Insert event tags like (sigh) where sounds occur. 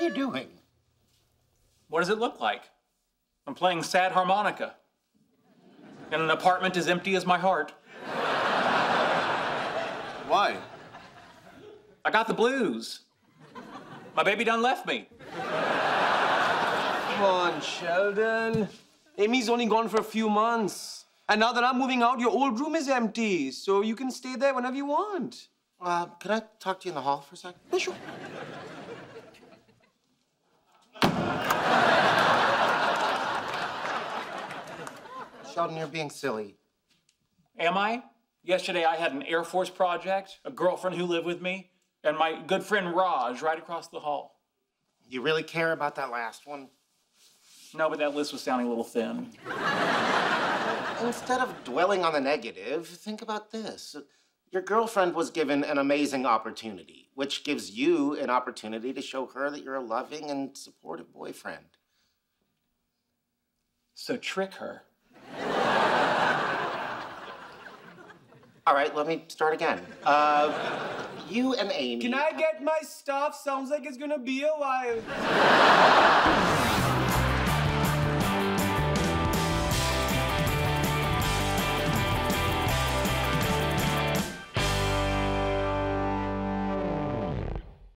you doing? What does it look like? I'm playing sad harmonica in an apartment as empty as my heart. Why? I got the blues. My baby done left me. Come on, Sheldon. Amy's only gone for a few months. And now that I'm moving out, your old room is empty, so you can stay there whenever you want. Uh, can I talk to you in the hall for a second? Yeah, sure. Sheldon, you're being silly. Am I? Yesterday I had an Air Force project, a girlfriend who lived with me, and my good friend Raj right across the hall. You really care about that last one? No, but that list was sounding a little thin. (laughs) Instead of dwelling on the negative, think about this. Your girlfriend was given an amazing opportunity, which gives you an opportunity to show her that you're a loving and supportive boyfriend. So trick her. All right, let me start again. Uh, you and Amy. Can I get my stuff? Sounds like it's gonna be a while.